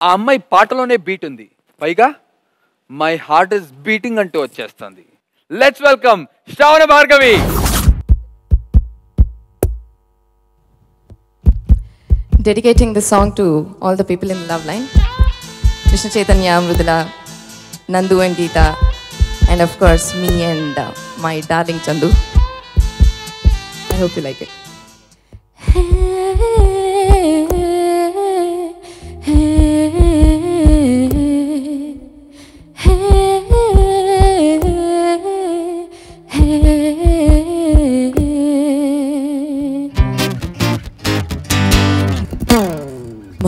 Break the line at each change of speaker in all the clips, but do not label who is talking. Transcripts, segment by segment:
ఆ అమ్మాయి పాటలోనే బీట్ ఉంది పైగా మై హార్ట్ ఇస్ బీటింగ్ అంటూ వచ్చేస్తుంది let's welcome Shravana Bhargavi
dedicating this song to all the people in the love line Krishna Chaitanya, Mrudula, Nandu and Geeta, and of course me and uh, my darling Chandu. I hope you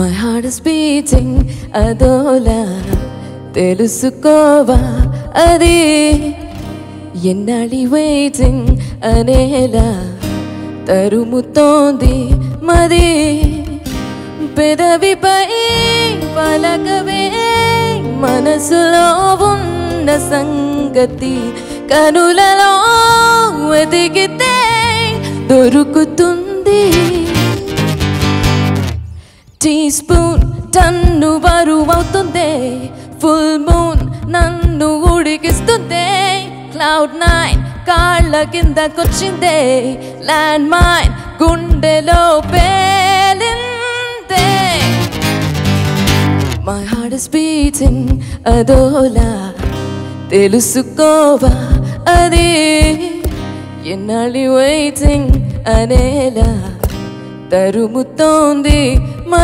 like it. My heart is beating అదోలా తెలుసుకోవా అది ఎన్నాళ్ళి waiting అనేలా తరుముతోంది మది పెదవిపై పలకవే మనసులో ఉన్న సంగతి కనులలో వెతికితే దొరుకుతుంది టీ స్పూన్ టన్ను బరువవుతుంది. ఫుల్ మూన్ నన్ను ఉడికిస్తుంది. క్లౌడ్ నైన్ కాళ్ళ కిందకొచ్చిందే. ల్యాండ్ మైన్ గుండెలో పేలిందే. మై హార్ట్ ఇస్ బీటింగ్ అదోలా. తెలుసుకోవా అది? ఎన్నాళ్ళి వెయిటింగ్ అనేలా. తరుముతోంది I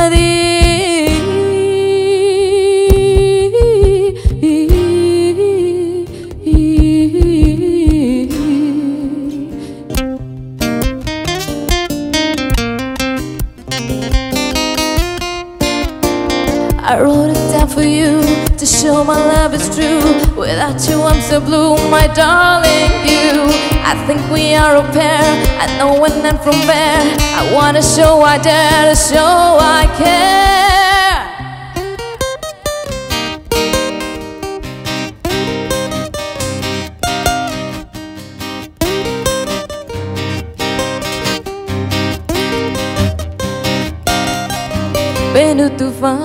wrote it down for you to show my love is true. Without you I'm so blue, my darling, you. I think we are a pair, I know when and then from where. I wanna show I dare, to show I care. Bên nước tư phá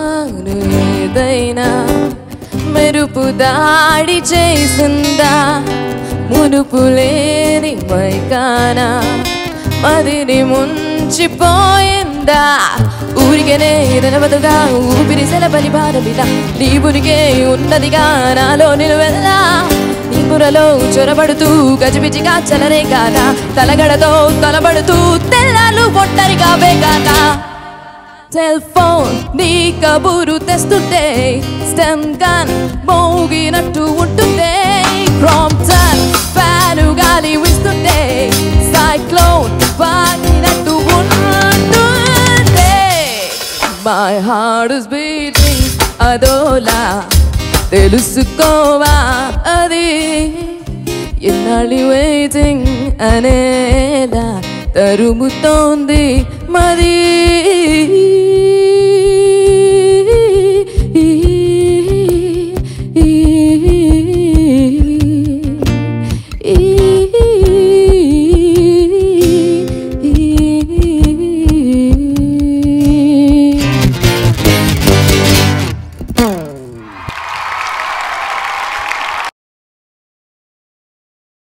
người దాడి చేసిందా? మునుపు లేని మైకానా మదిని ముంచిపోయిందా? ఊరికేనే నిలవదుగా ఊపిరి సెలబలి భారమిలా నీ ఉనికే ఉన్నదిగా నాలో నిలువెల్లా? నీ బుర్రలో చొరబడుతూ గజిబిజిగా చలనే కాదా తలగడతో తలబడుతూ తెల్లాలు పొట్టరిగా వేగాదా సెల్ ఫోన్ నీ కబురు తెస్తుంటే స్టెమ్ గన్ మోగినట్టు ఉంటుందే. క్రాంప్టన్ ఫ్యాను గాలి విస్తుంటే సైక్లోన్ పాగినట్టు ఉంటుందే. మై హార్ట్ ఇస్ బీటింగ్ అదోలా. తెలుసుకోవా అది? ఎన్నాళ్ళి వెయిటింగ్ అనేలా. తరుముతోంది మరి.